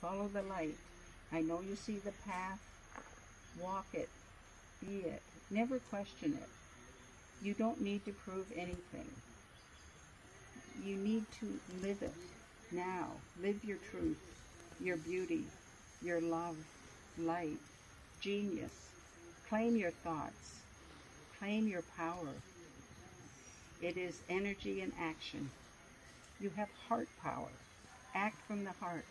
Follow the light. I know you see the path. Walk it. Be it. Never question it. You don't need to prove anything. You need to live it now. Live your truth, your beauty, your love, light, genius. Claim your thoughts. Claim your power. It is energy in action. You have heart power. Act from the heart.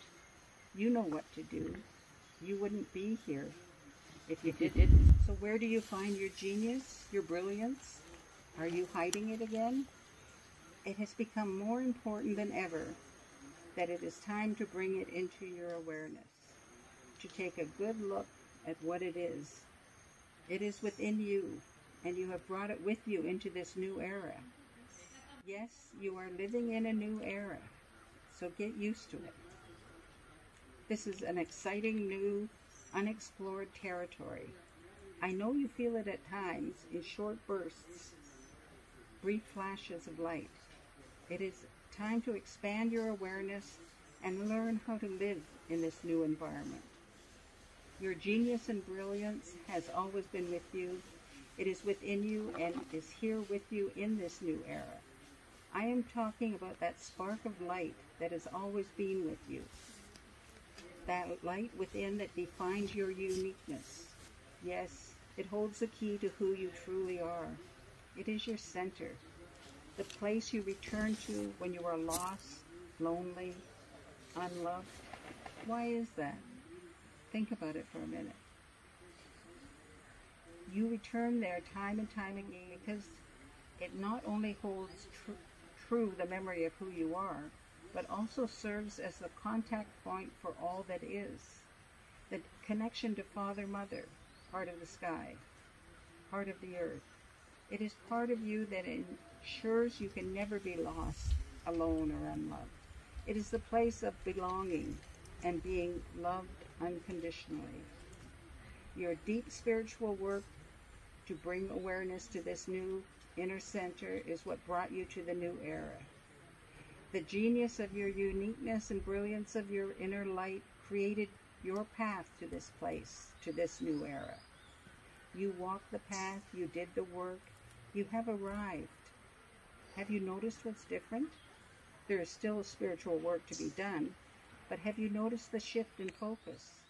You know what to do. You wouldn't be here if you didn't. So where do you find your genius, your brilliance? Are you hiding it again? It has become more important than ever that it is time to bring it into your awareness, to take a good look at what it is. It is within you, and you have brought it with you into this new era. Yes, you are living in a new era, so get used to it. This is an exciting new, unexplored territory. I know you feel it at times in short bursts, brief flashes of light. It is time to expand your awareness and learn how to live in this new environment. Your genius and brilliance has always been with you. It is within you and is here with you in this new era. I am talking about that spark of light that has always been with you. That light within that defines your uniqueness. Yes, it holds the key to who you truly are. It is your center, the place you return to when you are lost, lonely, unloved. Why is that? Think about it for a minute. You return there time and time again because it not only holds tr true the memory of who you are, but also serves as the contact point for all that is. The connection to Father, Mother, part of the sky, part of the earth. It is part of you that ensures you can never be lost, alone, or unloved. It is the place of belonging and being loved unconditionally. Your deep spiritual work to bring awareness to this new inner center is what brought you to the new era. The genius of your uniqueness and brilliance of your inner light created your path to this place, to this new era. You walked the path, you did the work, you have arrived. Have you noticed what's different? There is still spiritual work to be done, but have you noticed the shift in focus?